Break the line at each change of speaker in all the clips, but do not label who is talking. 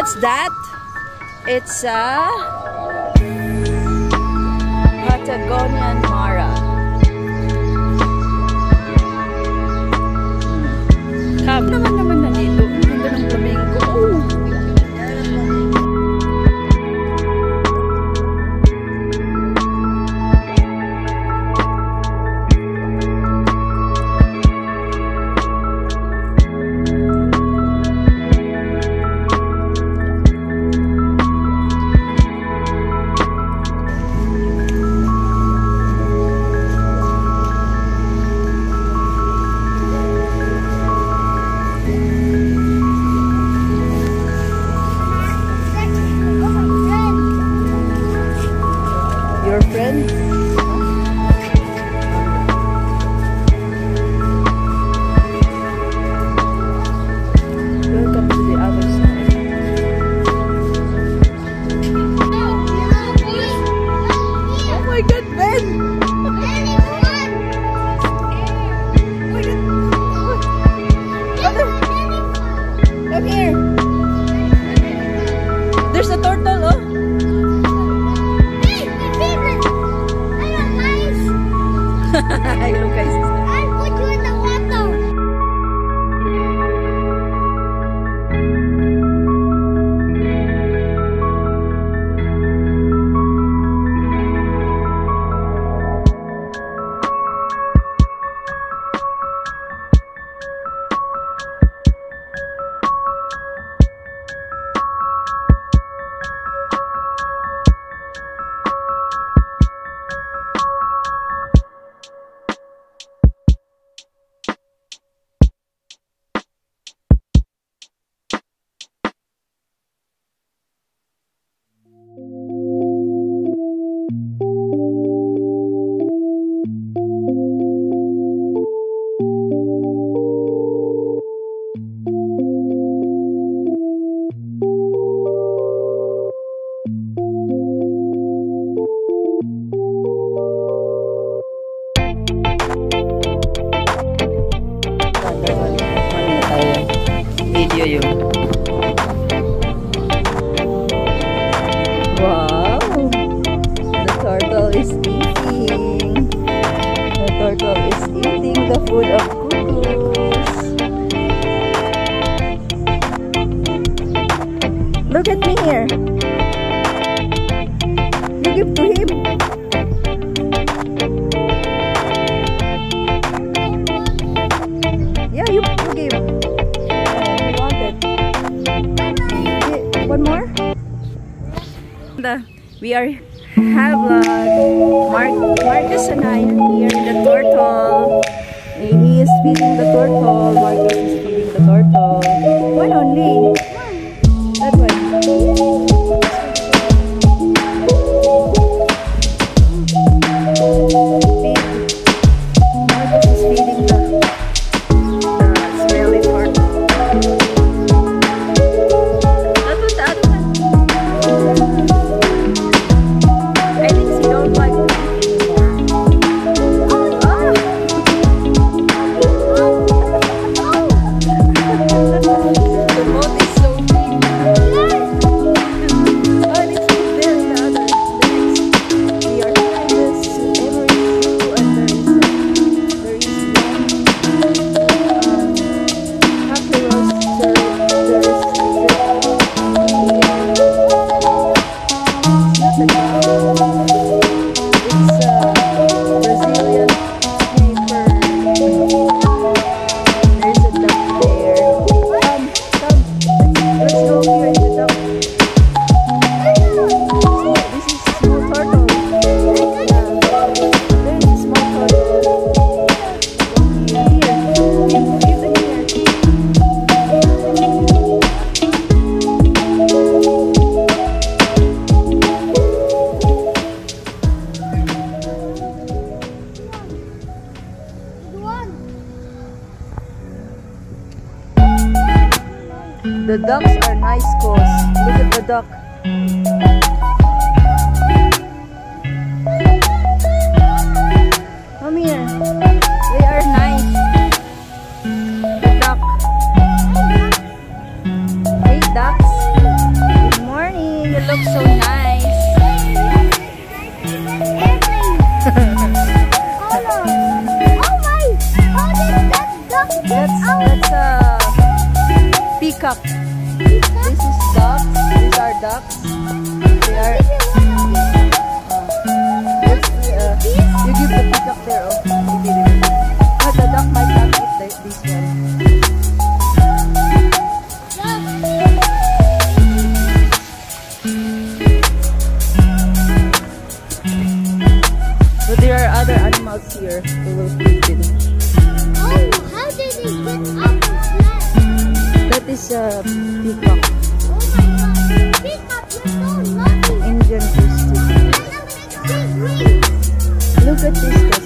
What's that? It's a Patagonian Mara. Kab naman naman na dito. Ang ganda ng. Hi vlog! Mark Marcus and I here in the turtle. The ducks are nice cause. Look at the duck. Come here. They are nice. The duck. Hey ducks. Good morning. You look so nice. Airplane. oh no. Oh my. How did that duck get out? That's, uh, peacock. This is ducks. These are ducks. They are. See, uh, you give the peacock there. Oh. But the duck might not eat the, this one. But there are other animals here who will feed them. That is a uh, peacock. Indian priestess. Look at this.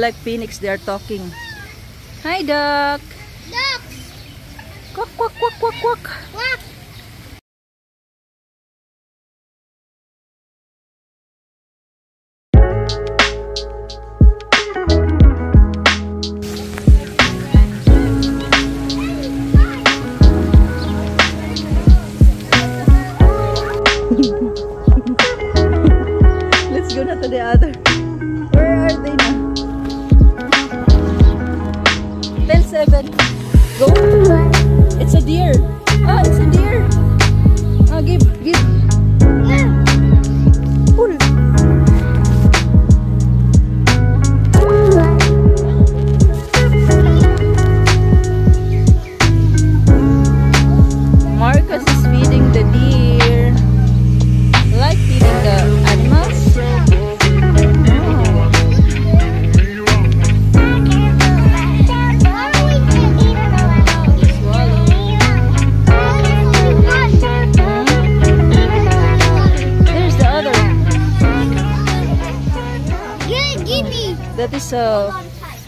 Like phoenix. They are talking. Hi, duck.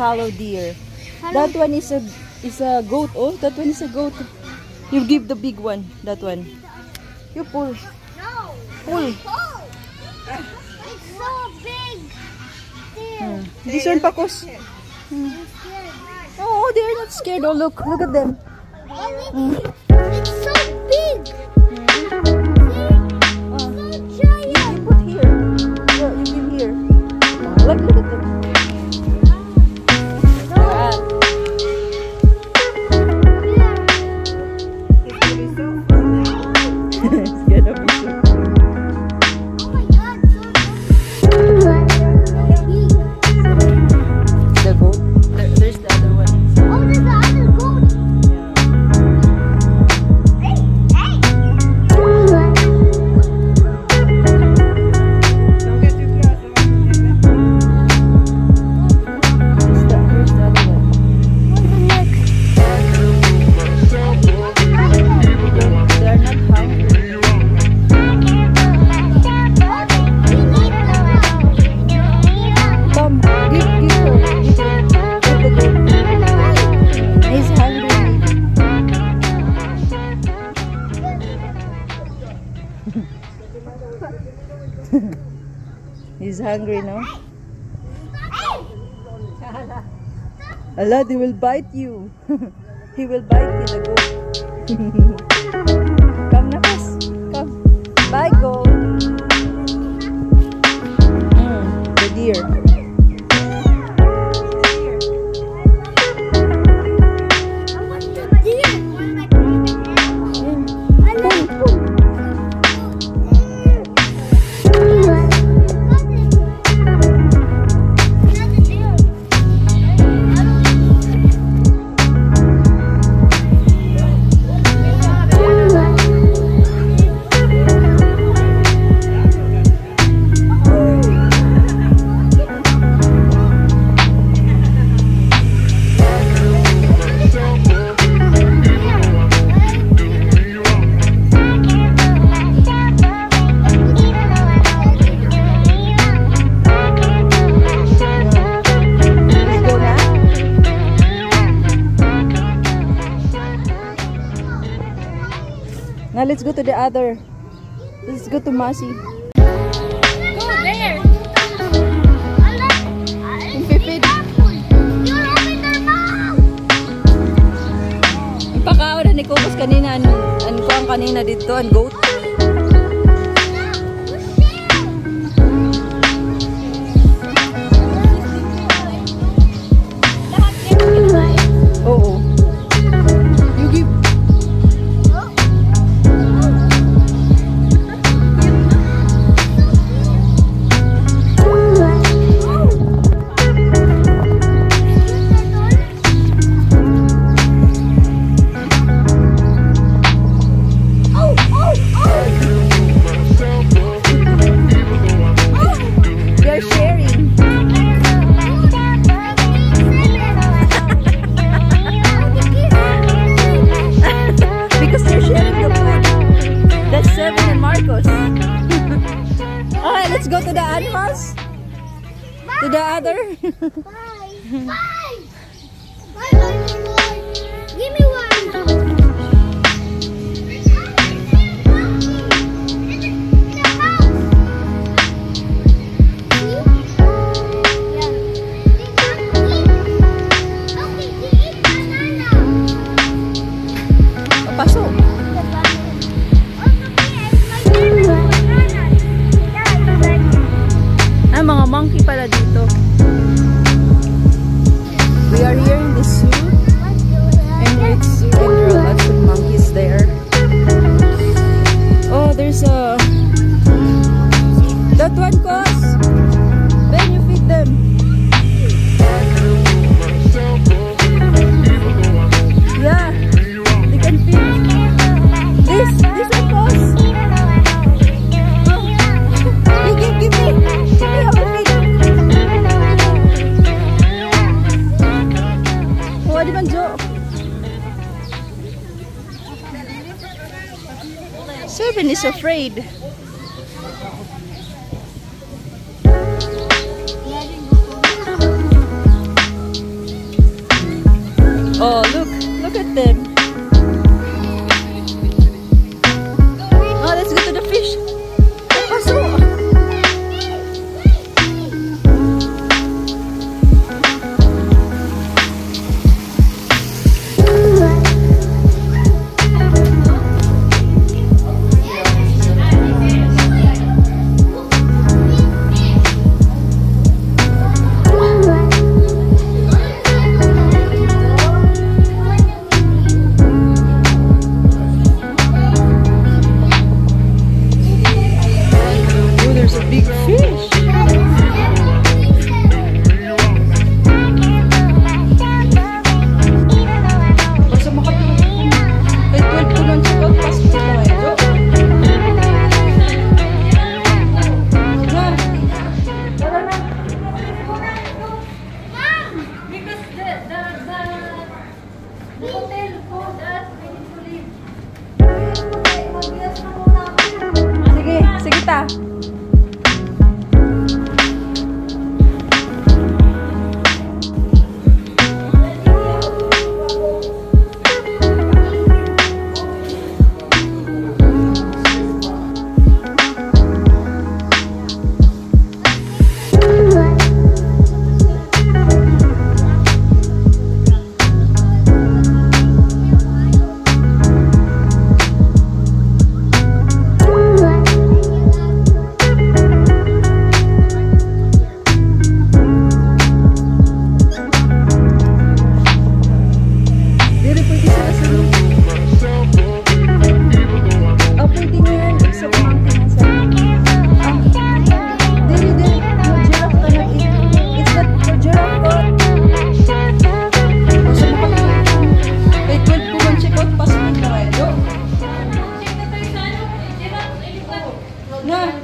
Fallow deer. That one is a is a goat. Oh, that one is a goat. You give the big one. That one. You pull. Pull. Hmm. This one, Pakos. Oh, they are not scared. Oh, look. Look at them.
It's so big.
Oh,
So
you
giant.
put here. Yeah, you give here. Look, look at He's
hungry now. Allah, they will bite you. he will bite you, the goat. Come, Nafas. Come. Bye, goat. Mm, the deer. Let's go to the other. Let's go to Masi. Go there. Pipid. Ipakao na ni Kubos kanina. An, an kanina dito. Ang goat. afraid.
No.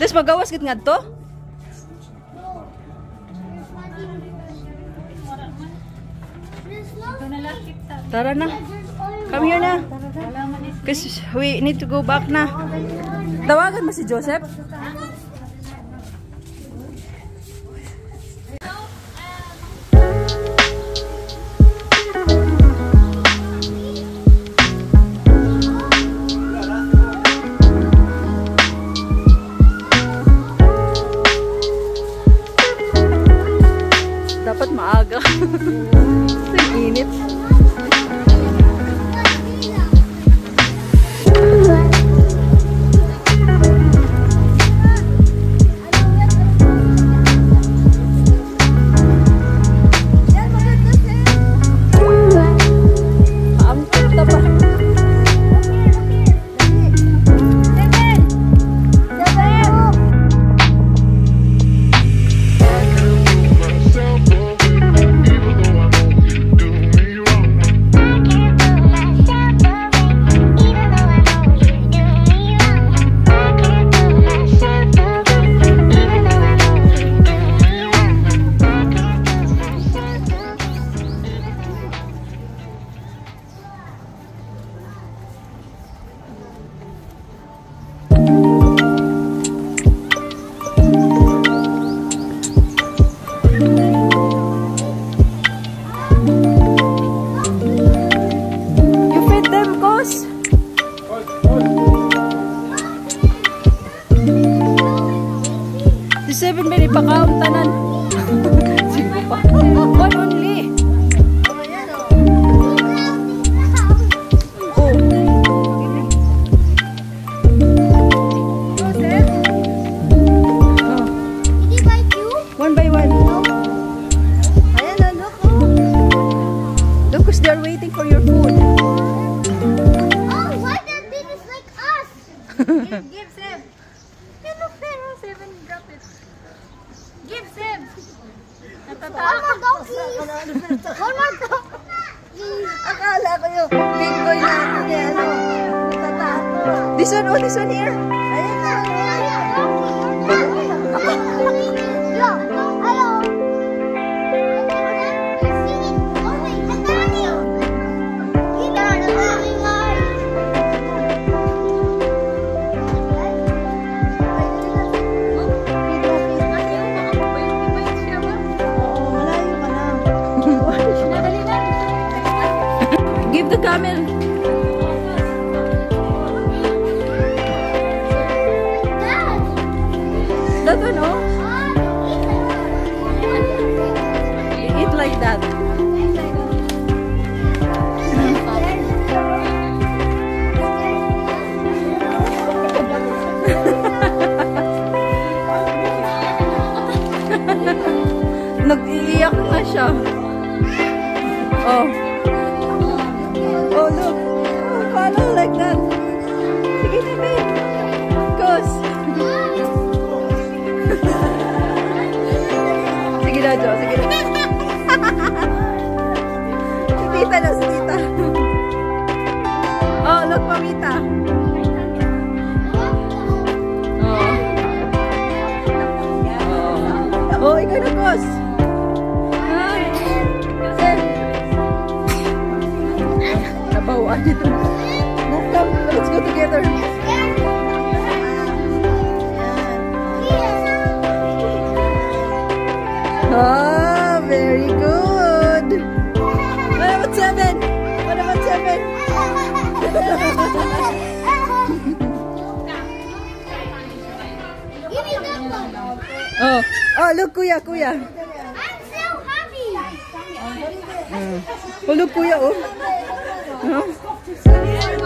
Tapos magawas gid nga to?
There's no
Nalakit ta.
Tara na. Come here na. Kasi we need to go back na. Tawagan mo si Joseph. This one, oh, this one here. Ayan. Give the camel. Nag-iiyak na siya. Oh. Oh, look. Oh, follow like that. Sige na, babe. Goes. Sige na, Jo. Sige na.
si tita na, si tita. Oh, look, mamita. Oh. Oh, ikaw na, Goes. Nabawaan dito. Come, let's go together. Ah, very good. What about seven? What about seven?
One.
Oh, oh, look, kuya, kuya.
I'm so happy.
Oh, look, kuya, oh. Huh?
Yeah.